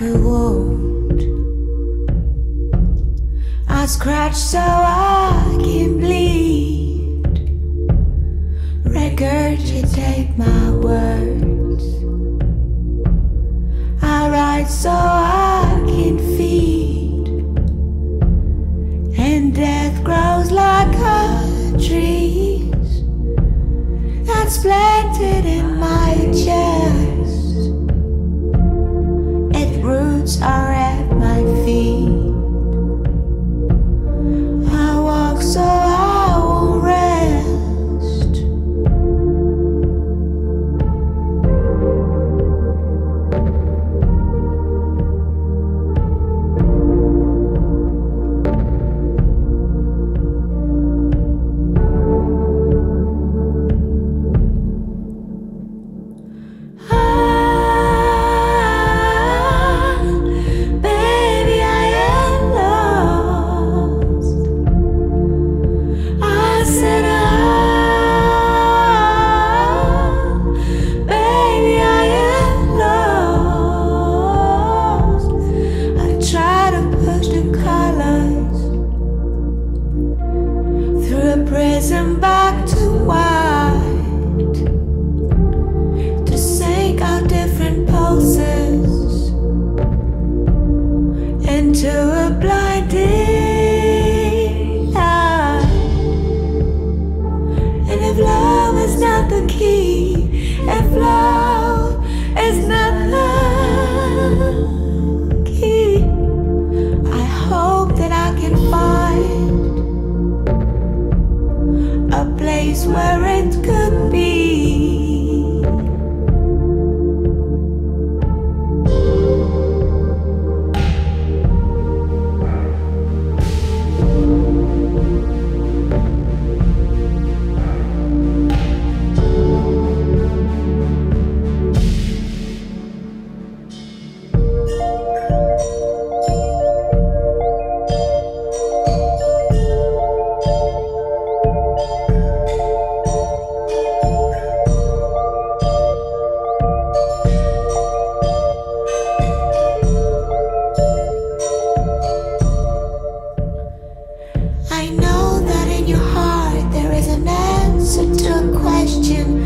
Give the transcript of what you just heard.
a wound. I scratch so I can bleed. Regurgitate my words. I write so I can feed. And death grows like a tree that's play. I back to white to our different pulses into where it goes. you